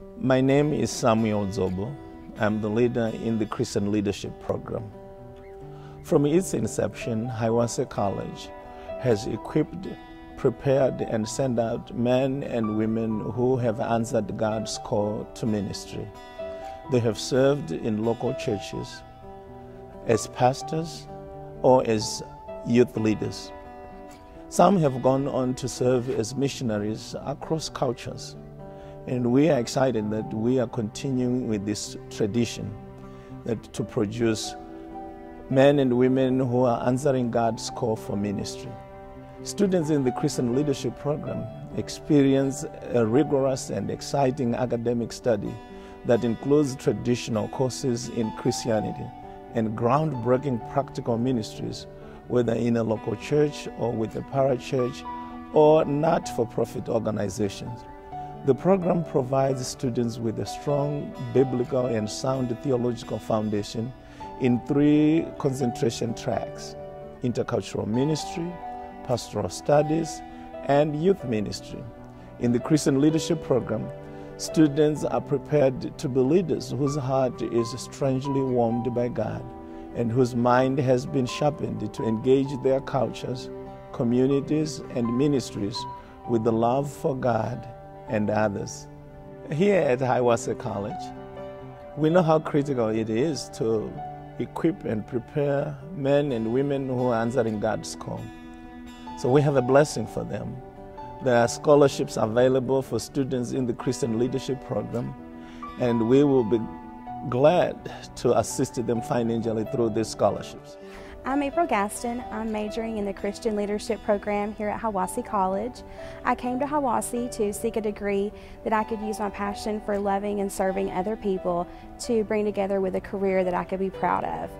My name is Samuel Zobo. I'm the leader in the Christian Leadership Program. From its inception, Hiwassee College has equipped, prepared, and sent out men and women who have answered God's call to ministry. They have served in local churches as pastors or as youth leaders. Some have gone on to serve as missionaries across cultures. And we are excited that we are continuing with this tradition that to produce men and women who are answering God's call for ministry. Students in the Christian Leadership Program experience a rigorous and exciting academic study that includes traditional courses in Christianity and groundbreaking practical ministries, whether in a local church or with a parachurch or not for profit organizations. The program provides students with a strong biblical and sound theological foundation in three concentration tracks intercultural ministry, pastoral studies, and youth ministry. In the Christian Leadership Program, students are prepared to be leaders whose heart is strangely warmed by God and whose mind has been sharpened to engage their cultures, communities, and ministries with the love for God and others. Here at Hiwassee College, we know how critical it is to equip and prepare men and women who are answering God's call. So we have a blessing for them. There are scholarships available for students in the Christian Leadership Program, and we will be glad to assist them financially through these scholarships. I'm April Gaston. I'm majoring in the Christian Leadership Program here at Hiwassee College. I came to Hiwassee to seek a degree that I could use my passion for loving and serving other people to bring together with a career that I could be proud of.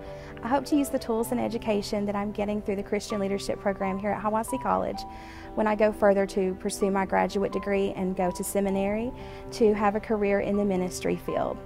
I hope to use the tools and education that I'm getting through the Christian Leadership Program here at Hiwassee College when I go further to pursue my graduate degree and go to seminary to have a career in the ministry field.